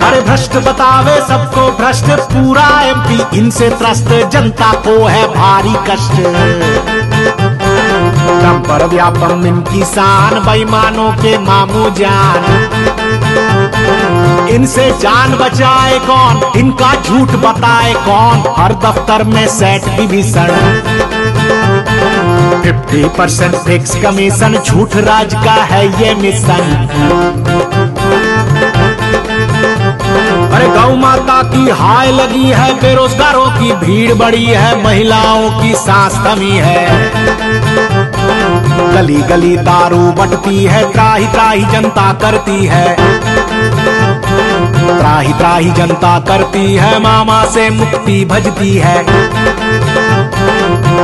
भ्रष्ट बतावे सबको भ्रष्ट, पूरा एमपी इनसे त्रस्त, जनता को है भारी कष्ट। पर व्यापम इनकी शान बेईमानों के मामू जान। इनसे जान बचाए कौन, इनका झूठ बताए कौन, हर दफ्तर में set division fifty percent fix commission झूठ राज का है ये मिशन। की हाय लगी है, बेरोजगारों की भीड़ बड़ी है, महिलाओं की सांस थमी है। गली गली दारू बटती है, त्राही त्राही जनता करती है। त्राही त्राही जनता करती है, मामा से मुक्ति भजती है।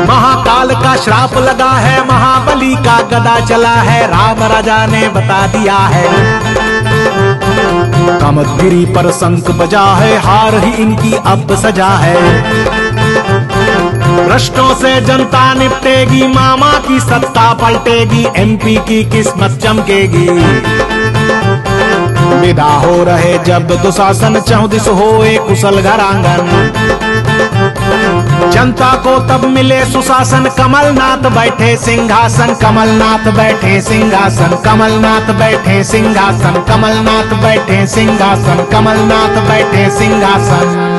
महाकाल का श्राप लगा है, महाबली का गदा चला है, राम राजा ने बता दिया है। कामदगिरी पर संक बजा है, हार ही इनकी अब सजा है। भ्रष्टों से जनता निपटेगी, मामा की सत्ता पलटेगी, एमपी की किस्मत चमकेगी। विदा हो रहे जब दुशासन चौदिस हो कुशल घर घरांगन। जनता को तब मिले सुशासन, कमलनाथ बैठे सिंहासन, कमलनाथ बैठे सिंहासन, कमलनाथ बैठे सिंहासन, कमलनाथ बैठे सिंहासन, कमलनाथ बैठे सिंहासन।